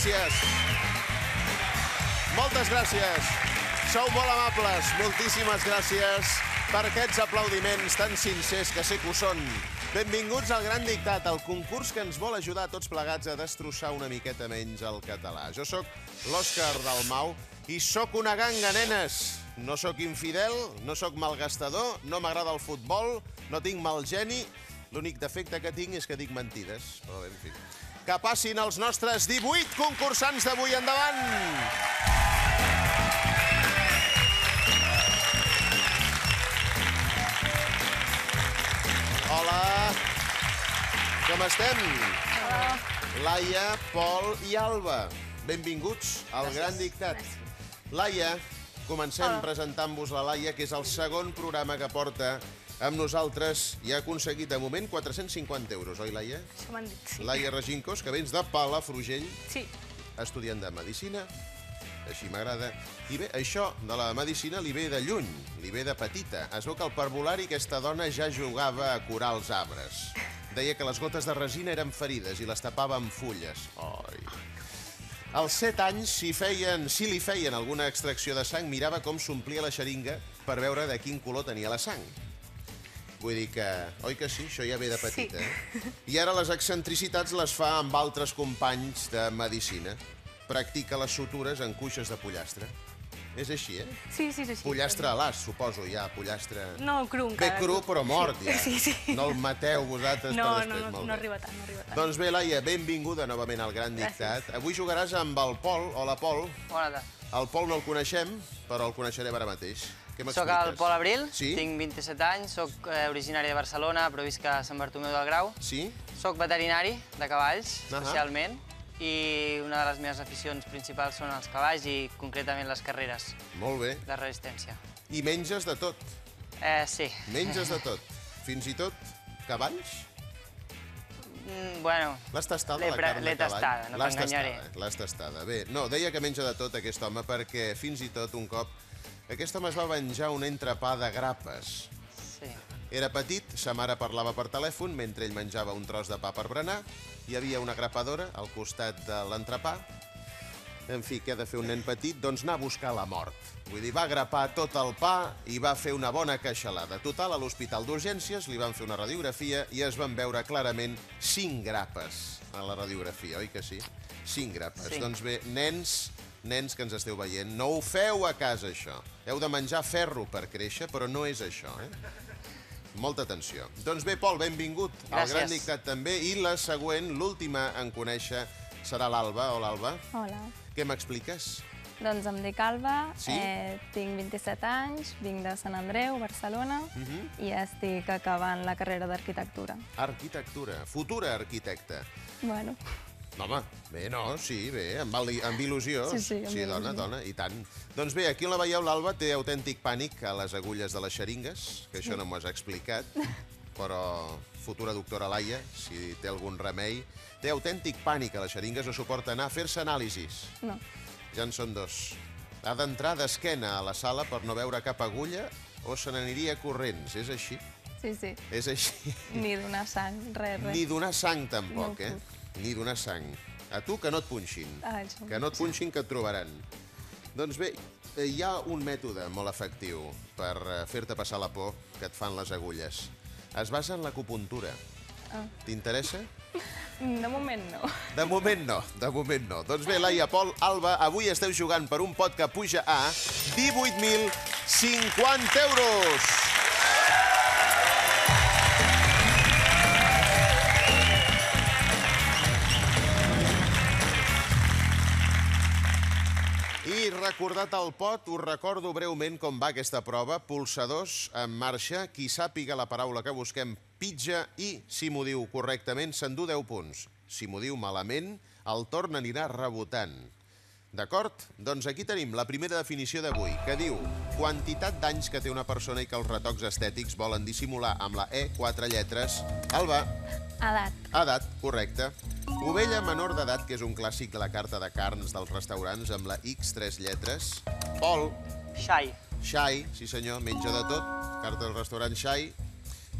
Gràcies. Moltes gràcies. Sou molt amables. Moltíssimes gràcies per aquests aplaudiments tan sincers que sé que ho són. Benvinguts al Gran Dictat, el concurs que ens vol ajudar tots plegats a destrossar una miqueta menys el català. Jo sóc l'Òscar Dalmau i sóc una ganga, nenes. No sóc infidel, no sóc malgastador, no m'agrada el futbol, no tinc mal geni. L'únic defecte que tinc és que dic mentides. Però, en fi. Que passin els nostres 18 concursants d'avui endavant! Hola! Com estem? Hola. Laia, Pol i Alba. Benvinguts al Gran Dictat. Laia, comencem presentant-vos la Laia, que és el segon programa que porta amb nosaltres i ha aconseguit de moment 450 euros, oi, Laia? Això m'han dit, sí. Laia Regincos, que vens de Palafrugell, Sí, estudiant de Medicina, així m'agrada. I bé, això de la medicina li ve de lluny, li ve de petita. Es veu que al parvulari aquesta dona ja jugava a curar els arbres. Deia que les gotes de resina eren ferides i les tapava amb fulles. Ai. Als 7 anys, si, feien, si li feien alguna extracció de sang, mirava com s'omplia la xeringa per veure de quin color tenia la sang. Vull dir que, oi que sí? Això ja ve de petita. Sí. Eh? I ara les excentricitats les fa amb altres companys de medicina. Practica les sutures en cuixes de pollastre. És així, eh? sí, sí, sí. sí. Pollastre a l'as, suposo, ja, pollastre... No, cru Bé encara. cru, però mort, ja. Sí, sí. No el mateu vosaltres No, per no, després. no, no bé. arriba tant, no arriba tant. Doncs bé, Laia, benvinguda novament al Gran Gràcies. Dictat. Avui jugaràs amb el Pol. Hola, Pol. Tarda. El Pol no el coneixem, però el coneixerem ara mateix. Què Soc m'expliques? el Pol Abril, Sí? tinc 27 anys, soc eh, originari de Barcelona, però visc a Sant Bartomeu del Grau. Sí? Soc veterinari de cavalls, Ahà. especialment, i una de les meves aficions principals són els cavalls i concretament les carreres Molt bé. de resistència. I menges de tot. Eh, sí. Menges de tot. Fins i tot cavalls? Mm, bueno, L'has tastada, L'he la carn l'he de cavall? tastada, no t'enganyaré. tastada, L'has tastada. Bé, no, deia que menja de tot aquest home perquè fins i tot un cop aquest home es va venjar un entrepà de grapes. sí. Era petit, sa mare parlava per telèfon mentre ell menjava un tros de pa per berenar. Hi havia una grapadora al costat de l'entrepà. En fi, què ha de fer un nen petit? Doncs anar a buscar la mort. Vull dir, va grapar tot el pa i va fer una bona queixalada. Total, a l'hospital d'urgències li van fer una radiografia i es van veure clarament cinc grapes a la radiografia, oi que sí? Cinc grapes. Sí. Doncs bé, nens, nens que ens esteu veient, no ho feu a casa, això. Heu de menjar ferro per créixer, però no és això, eh? Molta atenció. Doncs bé, Pol, benvingut al Gràcies. Gran Dictat també. I la següent, l'última en conèixer, serà l'Alba. Hola, Alba. Hola, Què m'expliques? doncs em dic Alba, Sí? eh, tinc 27 anys, vinc de Sant Andreu, Barcelona, Mhm. i estic acabant la carrera d'arquitectura. Arquitectura, futura arquitecta. Bueno, Home, bé, no, sí, bé, amb, amb il·lusió. Sí, sí, amb sí dona, il·lusió. dona, i tant. Doncs bé, aquí la veieu, l'Alba té autèntic pànic a les agulles de les xeringues, que això no m'ho has explicat, però futura doctora Laia, si té algun remei, té autèntic pànic a les xeringues, no suporta anar a fer-se anàlisis. no. Ja en són dos. Ha d'entrar d'esquena a la sala per no veure cap agulla o se n'aniria corrents. És així? Sí, sí, És així. ni donar sang, res, res. Ni donar sang, tampoc, No eh? Ni donar sang. A tu, que no et punxin. Ah. Que no et punxin, que et trobaran. Doncs bé, eh, hi ha un mètode molt efectiu per eh, fer-te passar la por que et fan les agulles. Es basa en l'acupuntura. Ah. T'interessa? De moment no. De moment no, de moment no. Doncs bé, Laia, Pol, Alba, avui esteu jugant per un pot que puja a 18.050 euros. Recordat el pot, us recordo breument com va aquesta prova. Pulsadors en marxa. Qui sàpiga la paraula que busquem pitja i, si m'ho diu correctament, s'endú 10 punts. Si m'ho diu malament, el torn anirà rebotant. D'acord? Doncs aquí tenim la primera definició d'avui, que diu quantitat d'anys que té una persona i que els retocs estètics volen dissimular amb la E quatre lletres. Alba, Edat, edat, correcte. Ovella menor d'edat, que és un clàssic de la carta de carns dels restaurants amb la X tres lletres. Pol, Xai. Xai, sí senyor, menja de tot. Carta del restaurant Xai.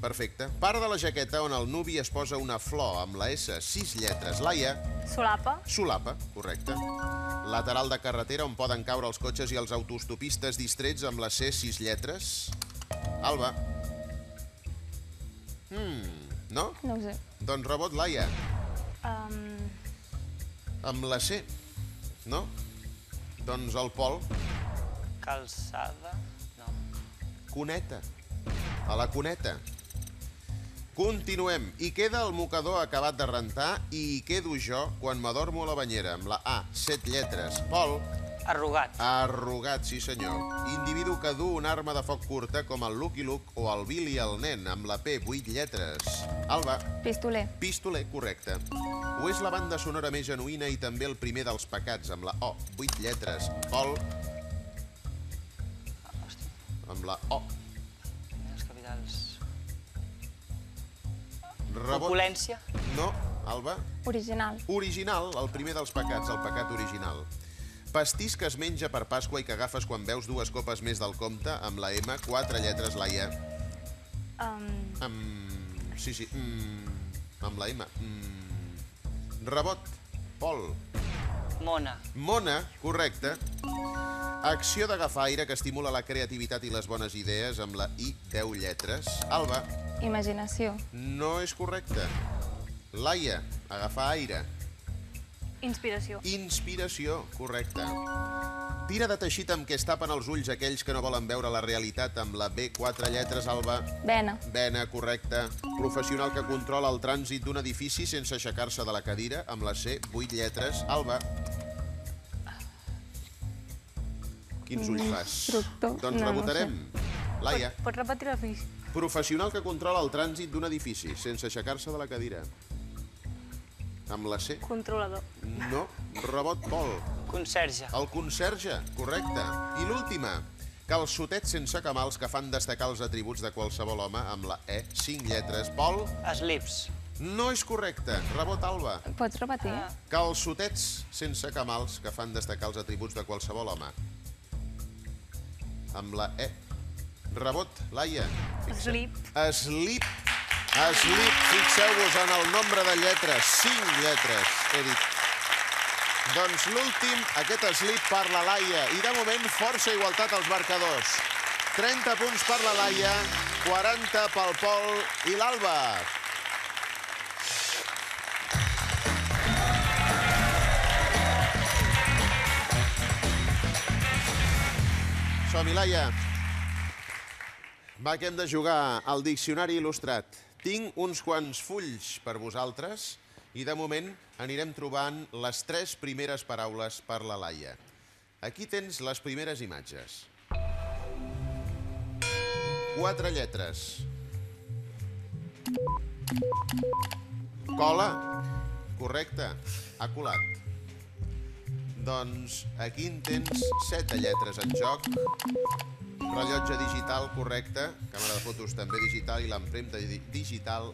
Perfecte. Part de la jaqueta on el nuvi es posa una flor amb la S, sis lletres. Laia, Solapa. solapa, correcte. Lateral de carretera on poden caure els cotxes i els autostopistes distrets amb la C, sis lletres. Alba. Hmm, no? No ho sé. Doncs rebot, Laia. Um, Amb la C, no? Doncs el Pol, Calçada... No. cuneta. A la cuneta. Continuem. I queda el mocador acabat de rentar i hi quedo jo quan m'adormo a la banyera, amb la A, set lletres. Pol, Arrugat. arrugat, sí senyor. Individu que du una arma de foc curta com el Lucky Luke o el Billy el nen, amb la P, vuit lletres. Alba, Pistoler. Pistoler, correcte. O és la banda sonora més genuïna i també el primer dels pecats, amb la O, vuit lletres. Pol, amb la O. els capitals... Rebot. Opulència. No, Alba. Original. Original, el primer dels pecats, el pecat original. Pastís que es menja per Pasqua i que agafes quan veus dues copes més del compte, amb la M, quatre lletres, Laia. um, Amb... Sí, sí, mm, amb la M. Mm. Rebot, Pol. Mona. Mona, correcte. Acció d'agafar aire que estimula la creativitat i les bones idees amb la I, 10 lletres. Alba, Imaginació. no és correcte. Laia, agafar aire. Inspiració. Inspiració, correcte. Tira de teixit amb què es tapen els ulls aquells que no volen veure la realitat amb la B, 4 lletres, Alba. Vena. Vena, correcte. Professional que controla el trànsit d'un edifici sense aixecar-se de la cadira, amb la C, 8 lletres. Alba. Quins ulls fas? Instructor. Doncs No, no rebotarem. Laia. Pots repetir la ficha? Professional que controla el trànsit d'un edifici sense aixecar-se de la cadira. Amb la C. Controlador. No. Rebot Pol. Conserge. El conserge, correcte. I l'última. Calçotets sense camals que fan destacar els atributs de qualsevol home amb la E, 5 lletres. Pol, Slips. no és correcte. Rebot Alba. Pots repetir? Calçotets sense camals que fan destacar els atributs de qualsevol home. Amb la E. Rebot, Laia. Sleep. Slip. Slip. Fixeu-vos en el nombre de lletres. 5 lletres, he dit. Doncs l'últim, aquest slip per la Laia. I de moment, força igualtat als marcadors. 30 punts per la Laia, 40 pel Pol i l'Alba. Som-hi, Laia. Va, que hem de jugar al Diccionari Il·lustrat. Tinc uns quants fulls per vosaltres i de moment anirem trobant les tres primeres paraules per la Laia. Aquí tens les primeres imatges. Quatre lletres. Cola. Correcte. Ha colat. Doncs aquí en tens set lletres en joc. Rellotge digital, correcte. Càmera de fotos també digital i l'empremta di- digital.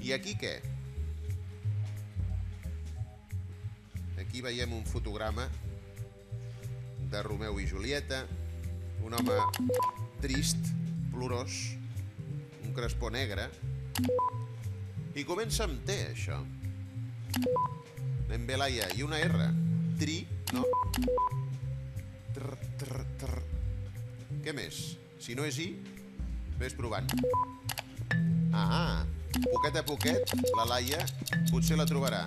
I aquí què? Aquí veiem un fotograma de Romeu i Julieta, un home trist, plorós, un crespó negre, i comença amb T, això. Ben bé, Laia, i una R. Tri, no? Tr, tr, tr. Què més? Si no és I, ves provant. Ah, poquet a poquet, la Laia potser la trobarà.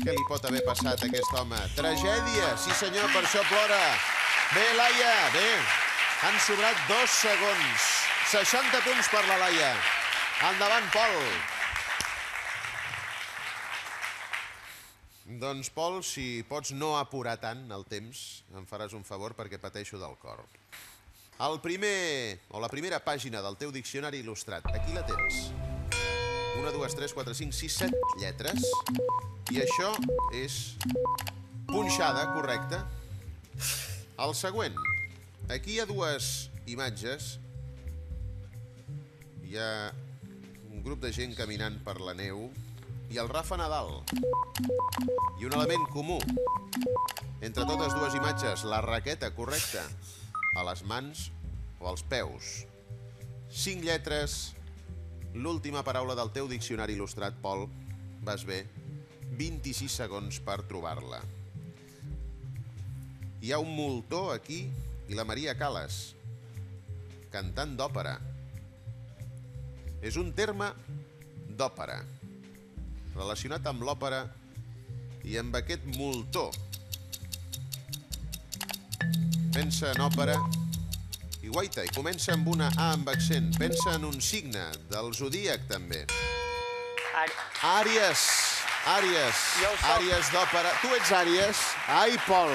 Què li pot haver passat a aquest home? Tragèdia! Sí senyor, per això plora. Bé, Laia, bé. Han sobrat dos segons. 60 punts per la Laia. Endavant, Pol. Doncs, Pol, si pots no apurar tant el temps, em faràs un favor perquè pateixo del cor. El primer, o la primera pàgina del teu diccionari il·lustrat, aquí la tens. 1, 2, 3, 4, 5, 6, 7 lletres. I això és punxada, correcte. El següent. Aquí hi ha dues imatges. Hi ha un grup de gent caminant per la neu i el Rafa Nadal. I un element comú. Entre totes dues imatges, la raqueta correcta a les mans o als peus. Cinc lletres, l'última paraula del teu diccionari il·lustrat, Pol. Vas bé. 26 segons per trobar-la. Hi ha un moltó aquí i la Maria Calas, cantant d'òpera. És un terme d'òpera, relacionat amb l'òpera i amb aquest moltó. Pensa en òpera i guaita, i comença amb una A amb accent. Pensa en un signe del zodíac, també. Àries, àries, soc. àries d'òpera. Tu ets àries? Ai, Pol,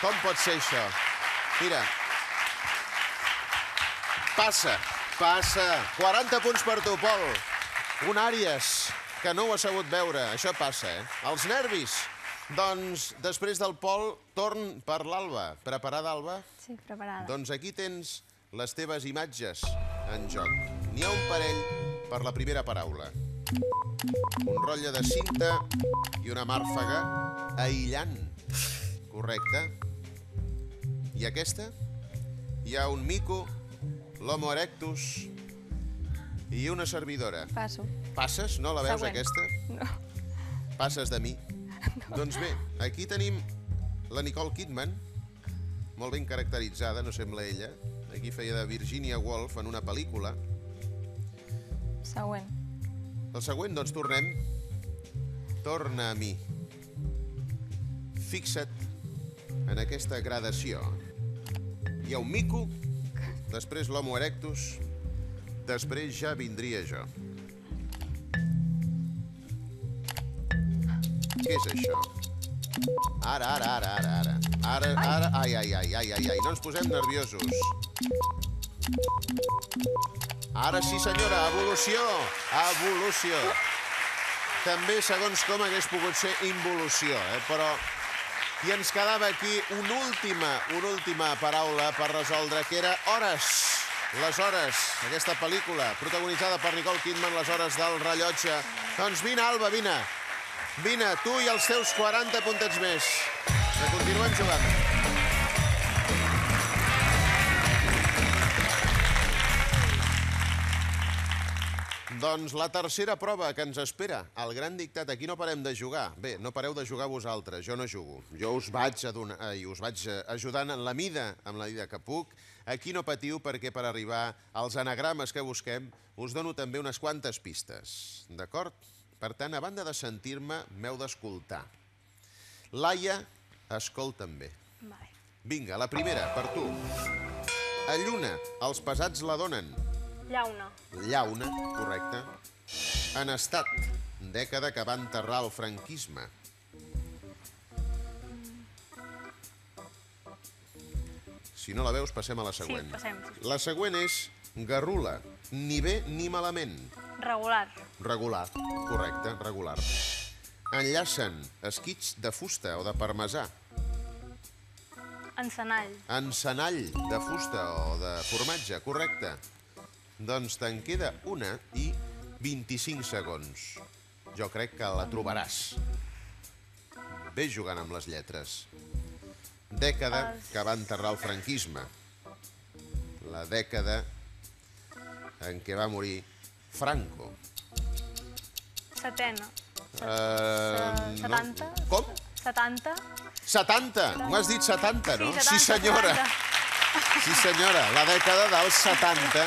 com pot ser això? Mira. Passa, passa. 40 punts per tu, Pol. Un àries, que no ho ha sabut veure. Això passa, eh? Els nervis. Doncs, després del Pol, torn per l'Alba. Preparada, Alba? Sí, preparada. Doncs aquí tens les teves imatges en joc. N'hi ha un parell per la primera paraula. Un rotlle de cinta i una màrfaga aïllant. Correcte. I aquesta? Hi ha un mico, l'homo erectus i una servidora. Passo. Passes? No la veus, Següent. aquesta? No. Passes de mi? Doncs bé, aquí tenim la Nicole Kidman, molt ben caracteritzada, no sembla ella. Aquí feia de Virginia Woolf en una pel·lícula. Següent. El següent, doncs tornem. Torna a mi. Fixa't en aquesta gradació. Hi ha un mico, després l'homo erectus, després ja vindria jo. Què és això? Ara, ara, ara, ara, ara. Ara, ara, ai, ai, ai, ai, ai, ai, no ens posem nerviosos. Ara sí, senyora, evolució, evolució. També, segons com hagués pogut ser involució, eh? però... I ens quedava aquí una última, una última paraula per resoldre, que era hores. Les hores, aquesta pel·lícula, protagonitzada per Nicole Kidman, les hores del rellotge. Doncs vine, Alba, vine. Vine, tu i els teus 40 puntets més. Que continuem jugant. Doncs la tercera prova que ens espera, el gran dictat. Aquí no parem de jugar. Bé, no pareu de jugar vosaltres, jo no jugo. Jo us vaig, adonar, eh, us vaig eh, ajudant en la mida, amb la mida que puc. Aquí no patiu perquè per arribar als anagrames que busquem us dono també unes quantes pistes. D'acord? Per tant, a banda de sentir-me, m'heu d'escoltar. Laia, escolta'm bé. Vale. Vinga, la primera, per tu. A Lluna, els pesats la donen. Llauna. Llauna, correcte. En estat, dècada que va enterrar el franquisme. Si no la veus, passem a la següent. Sí, passem. La següent és garrula, ni bé ni malament. Regular. Regular, correcte, regular. Enllacen esquits de fusta o de parmesà. Encenall. Encenall de fusta o de formatge, correcte. Doncs te'n queda una i 25 segons. Jo crec que la trobaràs. Ves jugant amb les lletres. Dècada Els- que va enterrar el franquisme. La dècada en què va morir Franco. Setena. Uh, Se- 70? Com? 70? 70! M'has dit 70, no? Sí, 70, senyora. 70. Sí, senyora, la dècada dels 70.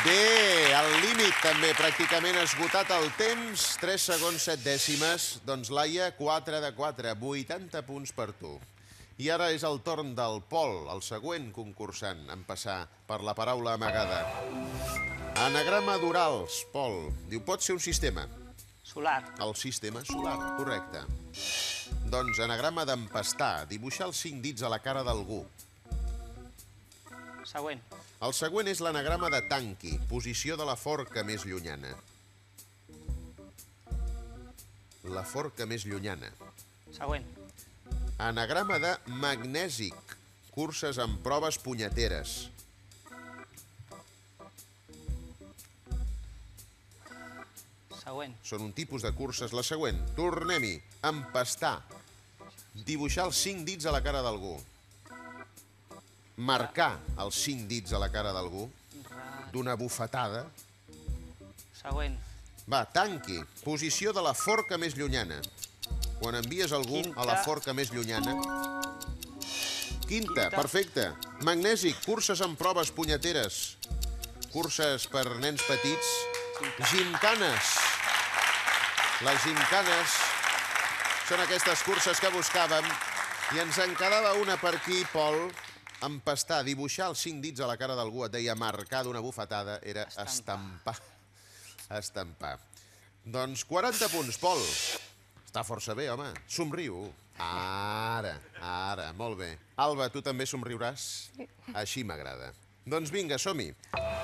Bé, al límit també, pràcticament esgotat el temps, 3 segons 7 dècimes, doncs Laia, 4 de 4, 80 punts per tu. I ara és el torn del Pol, el següent concursant, en passar per la paraula amagada. Anagrama d'orals, Pol. Diu, pot ser un sistema. Solar. El sistema solar, correcte. Doncs anagrama d'empastar, dibuixar els cinc dits a la cara d'algú. Següent. El següent és l'anagrama de tanqui, posició de la forca més llunyana. La forca més llunyana. Següent. Anagrama de magnèsic, curses amb proves punyeteres. Següent. Són un tipus de curses. La següent, tornem-hi, empastar, dibuixar els cinc dits a la cara d'algú. Marcar els cinc dits a la cara d'algú, d'una bufetada. Següent. Va, tanqui. Posició de la forca més llunyana. Quan envies algú Quinta. a la forca més llunyana... Quinta, Quinta. perfecte. Magnèsic, curses amb proves punyeteres. Curses per nens petits. Gimcanes. Les gimcanes són aquestes curses que buscàvem i ens en quedava una per aquí, Pol, empastar, dibuixar els cinc dits a la cara d'algú, et deia marcar d'una bufetada, era estampar. Estampar. Doncs 40 punts, Pol. Està força bé, home. Somriu. Ara, ara, molt bé. Alba, tu també somriuràs? Així m'agrada. Doncs vinga, som-hi.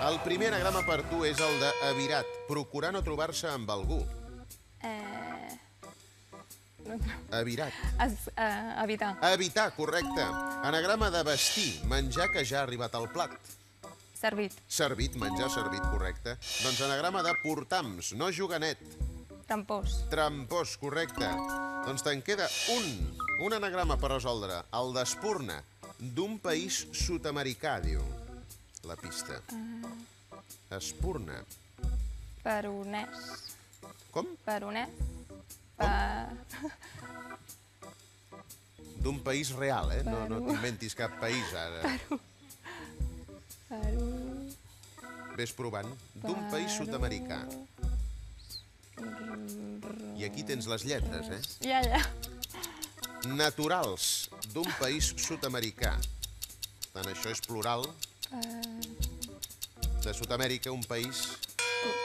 El primer anagrama per tu és el de avirat, procurar no trobar-se amb algú. Eh, Avirat. es, eh, evitar. Evitar, correcte. Anagrama de vestir, menjar que ja ha arribat al plat. Servit. Servit, menjar servit, correcte. Doncs anagrama de portams, no juganet. Trampós. Trampós, correcte. Doncs te'n queda un, un anagrama per resoldre, el d'Espurna, d'un país sud-americà, diu la pista. Espurna. Peronès. Com? Peronès. D'un país real, eh? No, no t'inventis cap país, ara. Peru... Ves provant. D'un país sud-americà. I aquí tens les lletres, eh? Ja, ja. Naturals, d'un país sud-americà. Tant, això és plural. De Sud-amèrica, un país...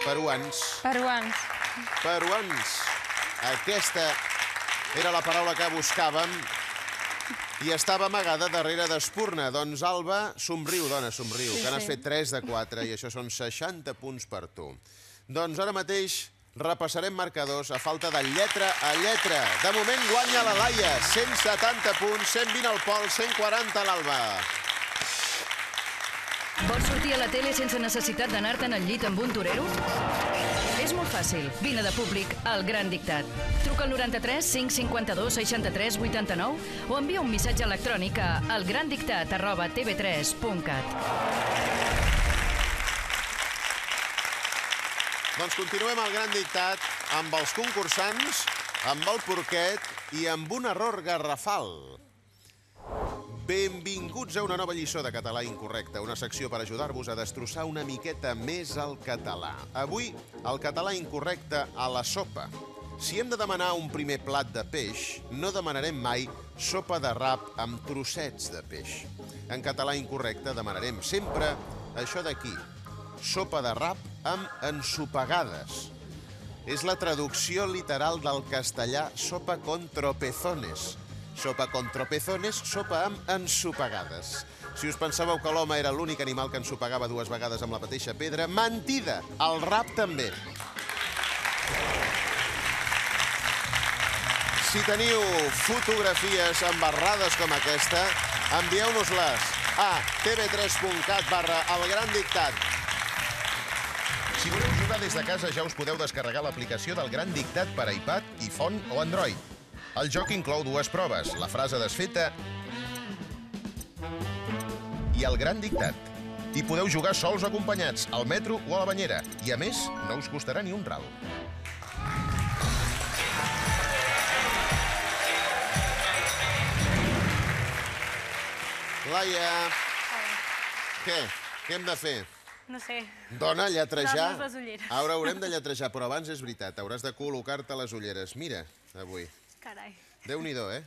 Peruans. Peruans. Peruans. Aquesta era la paraula que buscàvem i estava amagada darrere d'Espurna. Doncs, Alba, somriu, dona, somriu, Sí, que n'has sí. fet 3 de 4 i això són 60 punts per tu. Doncs ara mateix repassarem marcadors a falta de lletra a lletra. De moment guanya la Laia, 170 punts, 120 al Pol, 140 a l'Alba. Vols sortir a la tele sense necessitat d'anar-te'n al llit amb un torero? És molt fàcil. Vine de públic al Gran Dictat. Truca al 93 552 63 89 o envia un missatge electrònic a elgrandictat arroba tv3.cat. Doncs continuem el gran dictat amb els concursants, amb el porquet i amb un error garrafal. Benvinguts a una nova lliçó de català incorrecte, una secció per ajudar-vos a destrossar una miqueta més el català. Avui, el català incorrecte a la sopa. Si hem de demanar un primer plat de peix, no demanarem mai sopa de rap amb trossets de peix. En català incorrecte demanarem sempre això d'aquí, sopa de rap amb ensopegades. És la traducció literal del castellà sopa con tropezones. Sopa con tropezones, sopa amb ensopegades. Si us pensàveu que l'home era l'únic animal que ensopegava dues vegades amb la mateixa pedra, mentida! El rap també. Si teniu fotografies embarrades com aquesta, envieu-nos-les a tv3.cat barra el gran dictat. Si voleu jugar des de casa ja us podeu descarregar l'aplicació del Gran Dictat per iPad, iPhone o Android. El joc inclou dues proves, la frase desfeta i el Gran Dictat. Hi podeu jugar sols o acompanyats, al metro o a la banyera. I a més, no us costarà ni un ral. Laia, què? Què hem de fer? No sé. Dona, lletrejar. Posar-nos les ulleres. Ara haurem de lletrejar, però abans és veritat, hauràs de col·locar-te les ulleres. Mira, avui. Carai. Déu-n'hi-do, eh?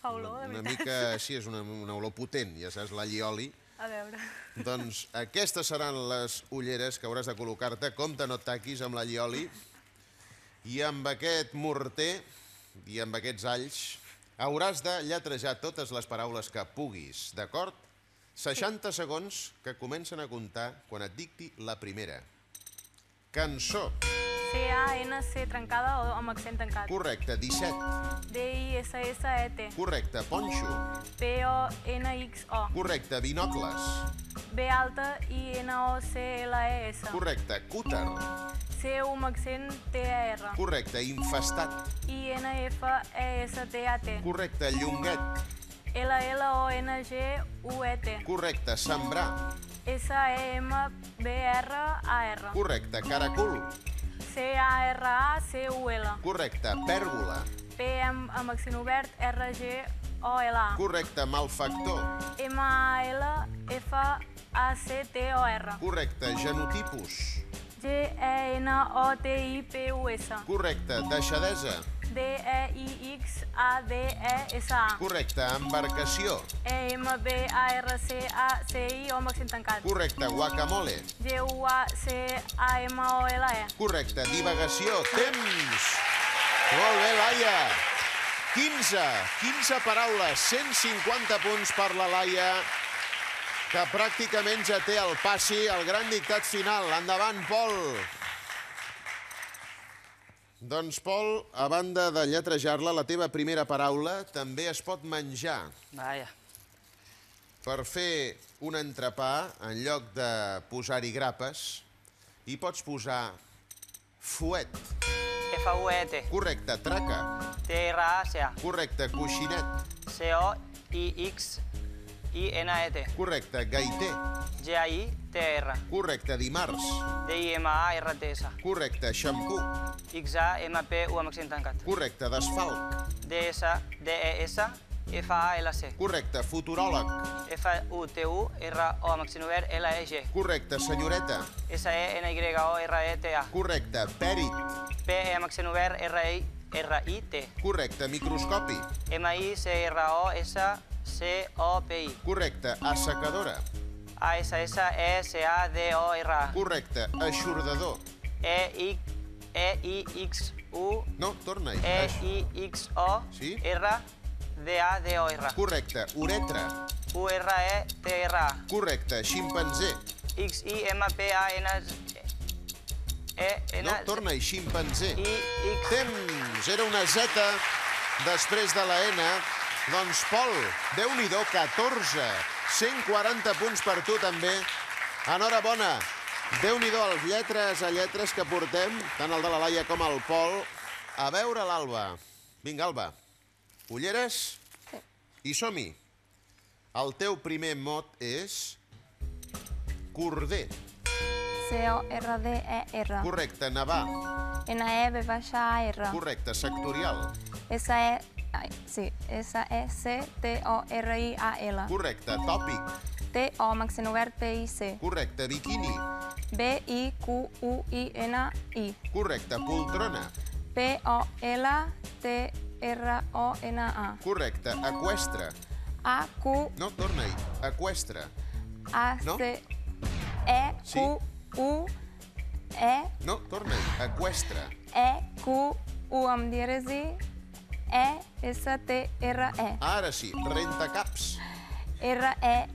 Fa olor, de Una veritat. mica, sí, és una, una olor potent, ja saps, l'allioli. A veure. Doncs aquestes seran les ulleres que hauràs de col·locar-te. Compte, no et taquis amb l'allioli. I amb aquest morter i amb aquests alls hauràs de lletrejar totes les paraules que puguis, d'acord? 60 segons que comencen a comptar quan et dicti la primera. Cançó. C-A-N-C trencada o amb accent tancat. Correcte, 17. D-I-S-S-E-T. Correcte, ponxo. P-O-N-X-O. Correcte, binocles. B alta I-N-O-C-L-E-S. Correcte, cúter. C-U amb accent T-A-R. Correcte, infestat. I-N-F-E-S-T-A-T. Correcte, llonguet. L-L-O-N-G-U-E-T. Correcte. Sembrar. E S-E-M-B-R-A-R. Correcte. Caracul. C-A-R-A-C-U-L. Correcte. Pèrgola. P amb, amb accent obert, R-G-O-L-A. Correcte. Malfactor. M-A-L-F-A-C-T-O-R. Correcte. Genotipus. E G-E-N-O-T-I-P-U-S. Correcte. Deixadesa. D-E-I-X-A-D-E-S-A. Correcte. Embarcació. E-M-B-A-R-C-A-C-I o amb accent tancat. Correcte. Guacamole. G-U-A-C-A-M-O-L-E. Correcte. Divagació. Temps. Molt bé, Laia. 15. 15 paraules. 150 punts per la Laia, que pràcticament ja té el passi al gran dictat final. Endavant, Pol. Doncs, Pol, a banda de lletrejar-la, la teva primera paraula també es pot menjar. Vaja. Per fer un entrepà, en lloc de posar-hi grapes, hi pots posar fuet. F-U-E-T. Correcte, traca. T-R-A-C-A. Correcte, coixinet. C-O-I-X-I-N-E-T. Correcte, gaiter. G-A-I-T-R. Correcte, dimarts. D-I-M-A-R-T-S. Correcte, xampú. X-A-M-P-U amb accent tancat. Correcte, desfalc. D-S-D-E-S-F-A-L-C. Correcte, futuròleg. F-U-T-U-R-O amb accent obert L-E-G. Correcte, senyoreta. S-E-N-Y-O-R-E-T-A. Correcte, pèrit. P amb accent obert R-I- R-I-T. Correcte, microscopi. M-I-C-R-O-S-C-O-P-I. Correcte, assecadora. A-S-S-E-C-A-D-O-R-A. Correcte, aixordador. E-I- E-I-X-U No, torna-hi. Sí? E-I-X-O-R-D-A-D-O-R. Correcte, uretra. U-R-E-T-R-A. Correcte, ximpanzé. X-I-M-P-A-N-E-N... No, torna-hi, ximpanzé. I-X... Temps, era una Z després de la N. Doncs, Pol, déu-n'hi-do, 14. 140 punts per tu, també. Enhorabona. Déu-n'hi-do, els lletres a lletres que portem, tant el de la Laia com el Pol. A veure l'Alba. Vinga, Alba. Ulleres? I som-hi. El teu primer mot és... Corder. C-O-R-D-E-R. Correcte, nevar. N-E-V baixa A-R. Correcte, sectorial. S-E... Sí, S-E-C-T-O-R-I-A-L. Correcte, tòpic. T-O accent obert P-I-C. Correcte, biquini. B-I-Q-U-I-N-I. Correcte, poltrona. P-O-L-T-R-O-N-A. Correcte, equestre. A-Q... No, torna-hi. Equestre. No? A-C-E-Q-U-E... No, torna-hi. Equestre. E-Q-U amb dièresi E-S-T-R-E. Ara sí, rentacaps. R-E-N-T-A-C-A-P-S.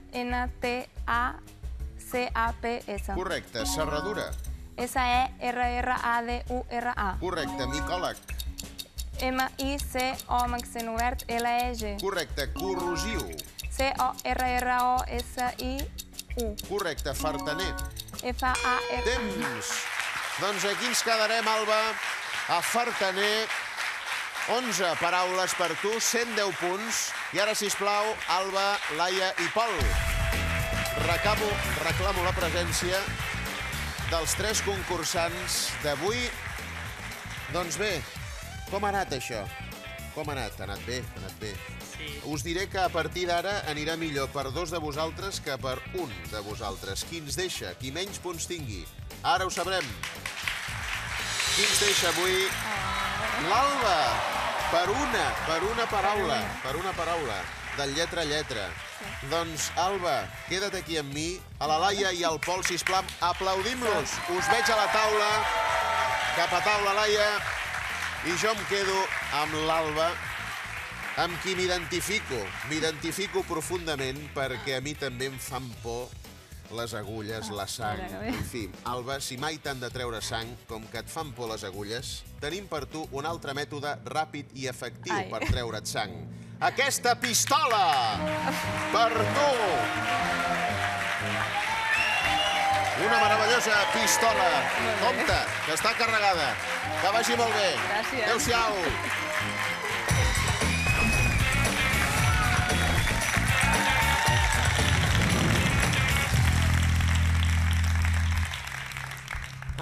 Correcte, serradura. S-E-R-R-A-D-U-R-A. Correcte, micòleg. M-I-C-O amb accent obert L-E-G. Correcte, corrosiu. C-O-R-R-O-S-I-U. Correcte, fartaner. F-A-R... Temps. Doncs aquí ens quedarem, Alba, a fartaner. 11 paraules per tu, 110 punts. I ara, si plau, Alba, Laia i Pol. Recamo, reclamo la presència dels tres concursants d'avui. Doncs bé, com ha anat això? Com ha anat? Ha anat bé, ha anat bé. Sí. Us diré que a partir d'ara anirà millor per dos de vosaltres que per un de vosaltres. Qui ens deixa, qui menys punts tingui. Ara ho sabrem. Qui ens deixa avui? L'Alba! Per una, per una paraula, per una paraula, de lletra a lletra. Doncs, Alba, queda't aquí amb mi, a la Laia i al Pol, sisplau, aplaudim-los. Us veig a la taula, cap a taula, Laia, i jo em quedo amb l'Alba, amb qui m'identifico. M'identifico profundament perquè a mi també em fan por les agulles, la sang... que bé. En fi, Alba, si mai t'han de treure sang, com que et fan por les agulles, tenim per tu un altre mètode ràpid i efectiu Ai. per treure't sang. Aquesta pistola! Per tu! Una meravellosa pistola. Compte, que està carregada. Que vagi molt bé. Gràcies. Adéu-siau.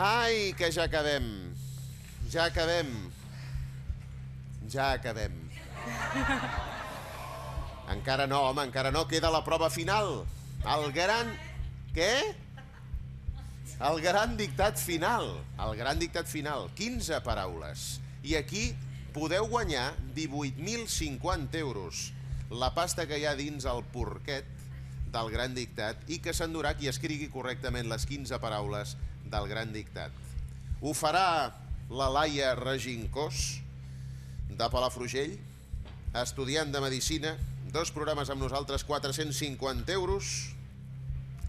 Ai, que ja acabem. Ja acabem. Ja acabem. Encara no, home, encara no. Queda la prova final. El gran... Què? El gran dictat final. El gran dictat final. 15 paraules. I aquí podeu guanyar 18.050 euros. La pasta que hi ha dins el porquet del gran dictat i que s'endurà qui escrigui correctament les 15 paraules del gran dictat. Ho farà la Laia Regincós, de Palafrugell, estudiant de Medicina, dos programes amb nosaltres, 450 euros.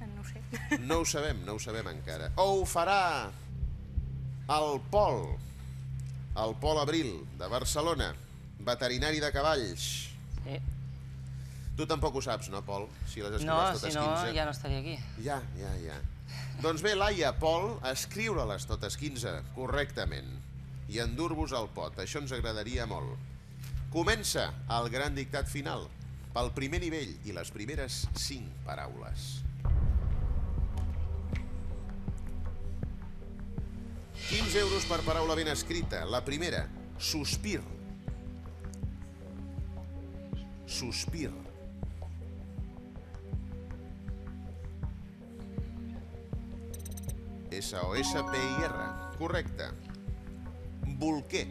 No ho sé. No ho sabem, no ho sabem encara. O ho farà el Pol, el Pol Abril, de Barcelona, veterinari de cavalls. Sí. Tu tampoc ho saps, no, Pol? Si les No, si no, 15. ja no estaria aquí. Ja, ja, ja. Doncs bé, Laia, Pol, escriure-les totes 15 correctament i endur-vos al pot. Això ens agradaria molt. Comença el gran dictat final pel primer nivell i les primeres 5 paraules. 15 euros per paraula ben escrita. La primera, sospir. Sospir. S-O-S-P-I-R. Correcte. Bolquer.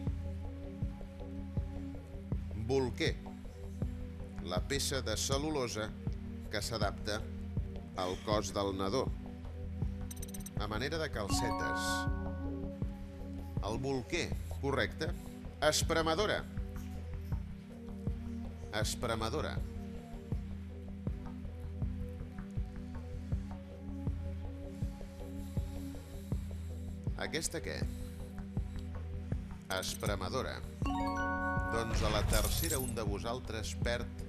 Bolquer. La peça de cel·lulosa que s'adapta al cos del nadó. A manera de calcetes. El bolquer, correcte. Espremadora. Espremadora. Aquesta què? Espremadora. Doncs a la tercera un de vosaltres perd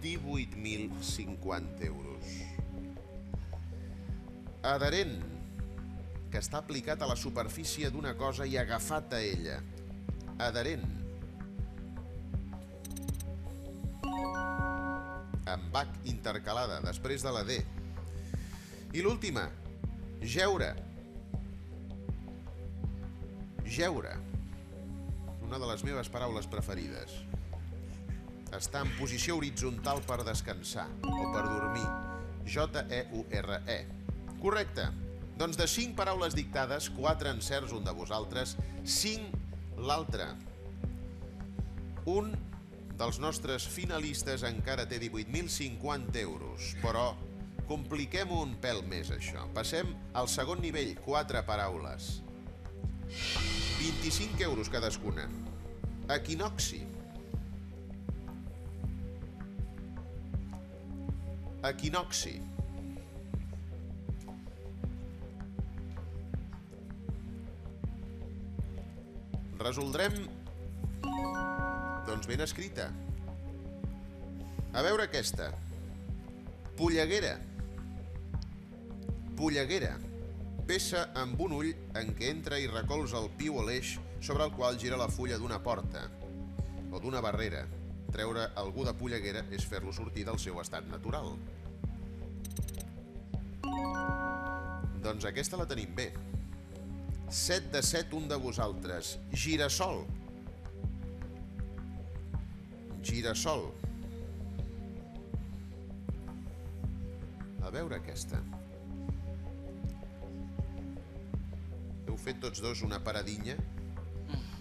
18.050 euros. Adherent, que està aplicat a la superfície d'una cosa i agafat a ella. Adherent. Amb H intercalada, després de la D. I l'última, geure. Geure. Una de les meves paraules preferides. Està en posició horitzontal per descansar o per dormir. J-E-U-R-E. Correcte. Doncs de 5 paraules dictades, 4 encerts un de vosaltres, 5 l'altre. Un dels nostres finalistes encara té 18.050 euros, però compliquem-ho un pèl més, això. Passem al segon nivell, 4 paraules. 25 euros cadascuna. Equinoxi. Equinoxi. Resoldrem... Doncs ben escrita. A veure aquesta. Polleguera. Polleguera. Peça amb un ull en què entra i recolza el piu o l'eix sobre el qual gira la fulla d'una porta o d'una barrera. Treure algú de polleguera és fer-lo sortir del seu estat natural. Doncs aquesta la tenim bé. 7 de 7 un de vosaltres. Girasol. Girasol. A veure aquesta. Heu fet tots dos una paradinha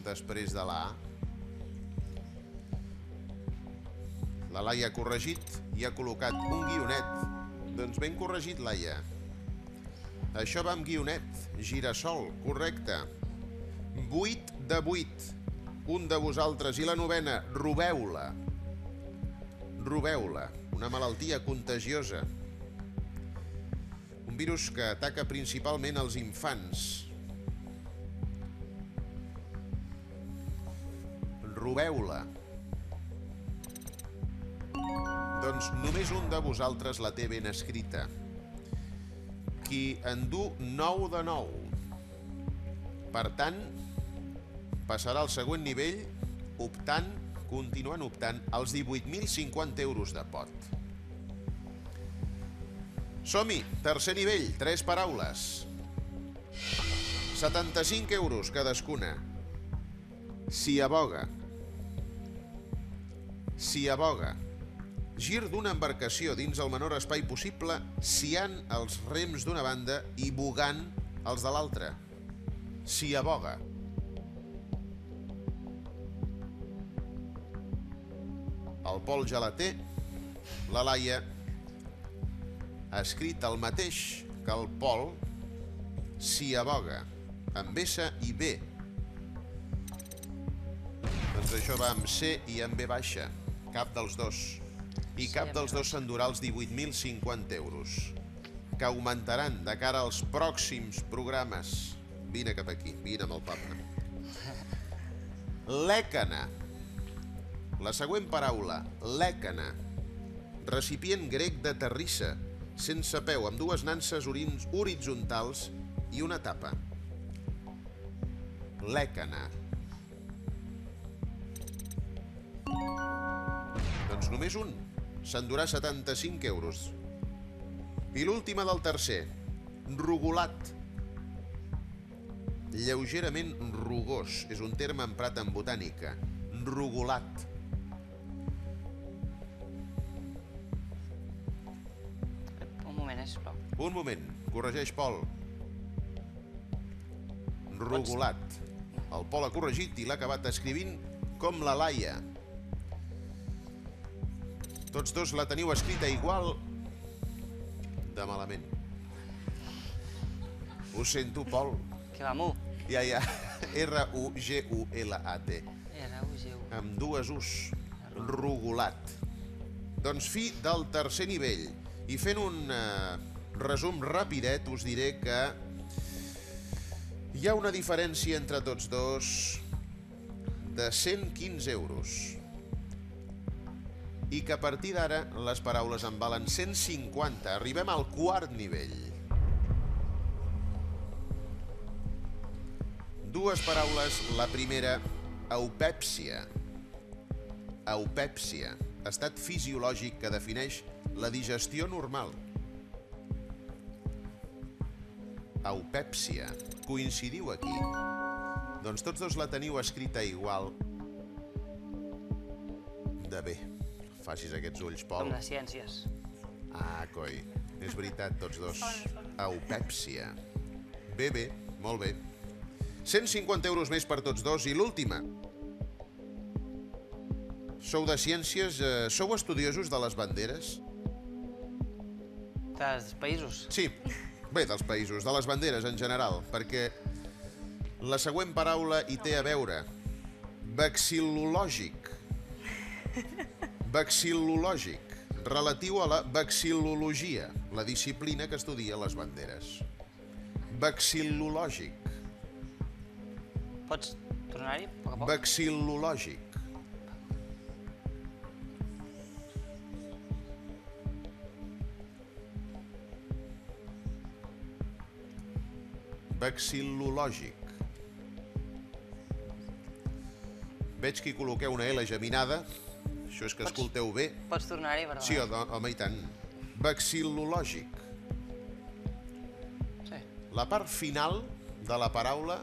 després de la A. La Laia ha corregit i ha col·locat un guionet. Doncs ben corregit, Laia. Això va amb guionet. Girasol, correcte. 8 de 8. Un de vosaltres. I la novena, rubèula. Rubèula, una malaltia contagiosa. Un virus que ataca principalment els infants. Rubèula. Doncs només un de vosaltres la té ben escrita. Qui en du 9 de 9. Per tant, passarà al següent nivell optant, continuant optant, als 18.050 euros de pot. Som-hi, tercer nivell, tres paraules. 75 euros cadascuna. S'hi aboga. S'hi aboga. Gir d'una embarcació dins el menor espai possible, siant els rems d'una banda i bugant els de l'altra. S'hi aboga. El Pol ja la té. La Laia ha escrit el mateix que el Pol s'hi aboga, amb S i B. Doncs això va amb C i amb B baixa, cap dels dos. I cap dels dos s'endurà els 18.050 euros, que augmentaran de cara als pròxims programes. Vine cap aquí, vine amb el papa. Lècana. La següent paraula, lècana. Recipient grec de terrissa, sense peu, amb dues orins horitzontals i una tapa. Lècana. Doncs només un. S'endurà 75 euros. I l'última del tercer. Rugolat. Lleugerament rugós. És un terme emprat en botànica. Rugolat. Un moment, sisplau. Un moment, corregeix Pol. Rugolat. El Pol ha corregit i l'ha acabat escrivint com la Laia. Tots dos la teniu escrita igual de malament. Ho sento, Pol. Que va, mu? Ja, ja. R-U-G-U-L-A-T. Era UGU. Amb dues U's. Rugolat. Doncs fi del tercer nivell. I fent un eh, resum rapidet us diré que hi ha una diferència entre tots dos de 115 euros i que a partir d'ara les paraules en valen 150. Arribem al quart nivell. Dues paraules. La primera, eupèpsia. Eupèpsia, estat fisiològic que defineix la digestió normal. Eupèpsia. Coincidiu aquí? Doncs tots dos la teniu escrita igual de bé. Facis aquests ulls, Pol. Com de ciències. Ah, coi. És veritat, tots dos. Eupèpsia. Bé, bé, molt bé. 150 euros més per tots dos. I l'última. Sou de ciències, eh, sou estudiosos de les banderes? Dels països. Sí, bé, dels països, de les banderes en general, perquè la següent paraula hi té a veure. Vexil·lològic. Vexil·lològic, relatiu a la vexil·lologia, la disciplina que estudia les banderes. Vexil·lològic, Pots tornar-hi, a poc a. Veig que hi col·loqueu una L geminada. Això és que Pots- escolteu bé. Pots tornar-hi, perdona. Sí, home, home, i tant. Vexil·lològic. Sí, La part final de la paraula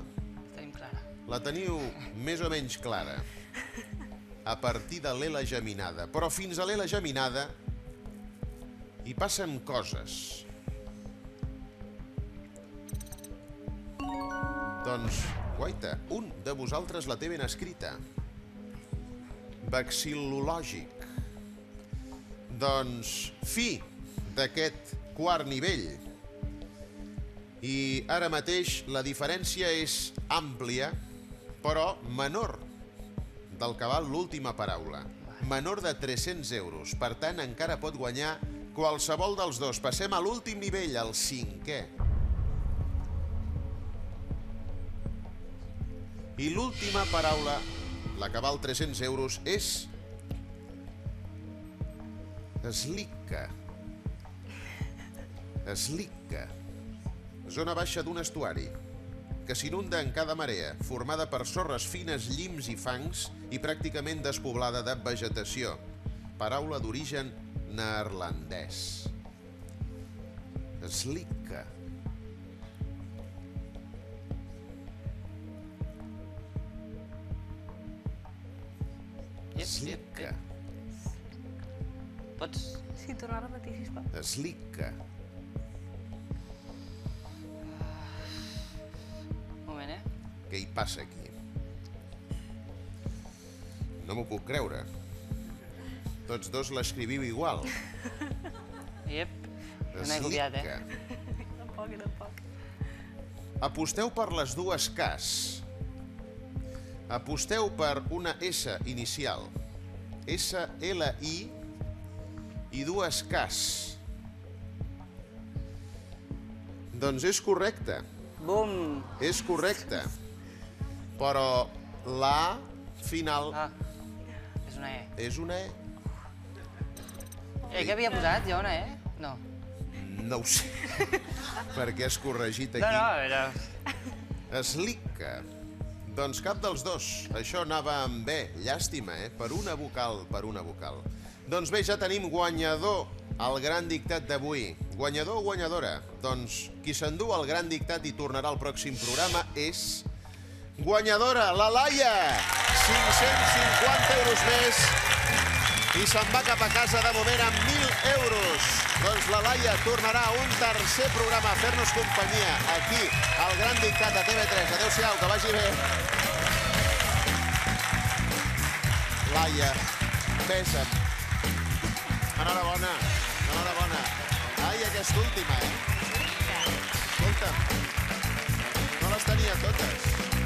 tenim clara. la teniu més o menys clara. A partir de l'Ela geminada. Però fins a l'Ela geminada hi passen coses. Doncs, guaita, un de vosaltres la té ben escrita. Vexil·lològic. Doncs, fi d'aquest quart nivell. I ara mateix la diferència és àmplia, però menor del que val l'última paraula. Menor de 300 euros. Per tant, encara pot guanyar qualsevol dels dos. Passem a l'últim nivell, al cinquè. I l'última paraula, la que val 300 euros, és... Slicca. Slicca. Zona baixa d'un estuari que s'inunda en cada marea, formada per sorres fines, llims i fangs i pràcticament despoblada de vegetació. Paraula d'origen neerlandès. Slicka. Slicka. Pots... Sí, torna a repetir, sisplau. Slicka. Un moment, eh? Què hi passa aquí? No m'ho puc creure. Tots dos l'escriviu igual. Iep. No m'he copiat, eh? Tampoc, tampoc. Aposteu per les dues Ks. Aposteu per una S inicial. S, L, I i dues Ks. Doncs és correcte, Bum! és correcte. Però la final Ah, és una E. és una E. Eh, què havia posat jo, una E? No. No ho sé. Perquè has corregit No, aquí. no, era... Slicka. Doncs cap dels dos. Això anava amb B. Llàstima, eh? Per una vocal, per una vocal. Doncs bé, ja tenim guanyador al gran dictat d'avui. Guanyador o guanyadora? Doncs qui s'endú el gran dictat i tornarà al pròxim programa és... Guanyadora, la Laia! 550 euros més i se'n va cap a casa de moment amb 1.000 euros. Doncs la Laia tornarà a un tercer programa a fer-nos companyia aquí, al Gran Dictat a TV3. Adéu-siau, que vagi bé. Laia, besa'm. Enhorabona, enhorabona. Ai, aquesta última, eh? Escolta'm, no les tenia totes.